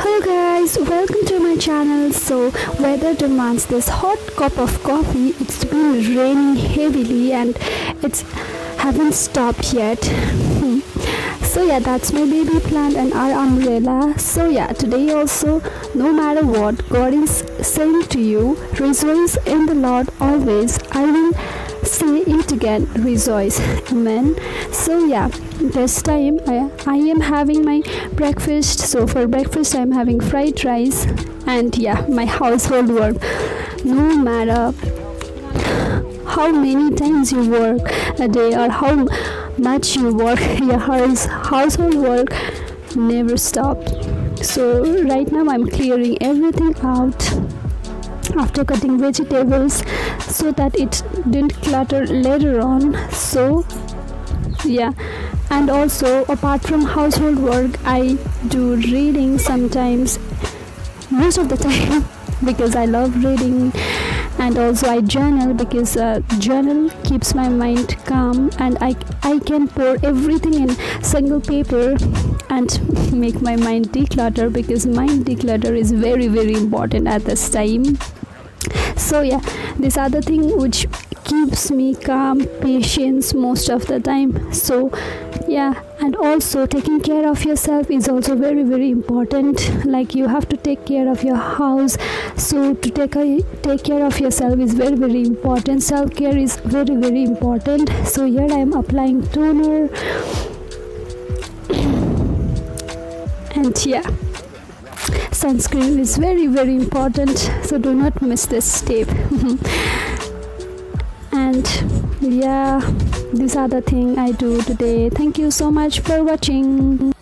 Hello guys, welcome to my channel. So, weather demands this hot cup of coffee. It's been raining heavily and it's haven't stopped yet. Hmm. so yeah, that's my baby plant and our umbrella. So yeah, today also, no matter what, God is saying to you, rejoice in the Lord always. I will it again, rejoice. Amen. So yeah, this time I, I am having my breakfast. So for breakfast I'm having fried rice and yeah, my household work. No matter how many times you work a day or how much you work, your house, household work never stops. So right now I'm clearing everything out after cutting vegetables so that it didn't clutter later on. So yeah. And also apart from household work i do reading sometimes most of the time because i love reading. And also i journal because uh, journal keeps my mind calm and i i can pour everything in single paper and make my mind declutter because mind declutter is very very important at this time so yeah this other thing which keeps me calm patience most of the time. So yeah and also taking care of yourself is also very very important. Like you have to take care of your house. So to take a, take care of yourself is very very important. Self care is very very important. So here i am applying toner. And yeah sunscreen is very very important so do not miss this step and yeah these are the thing i do today. Thank you so much for watching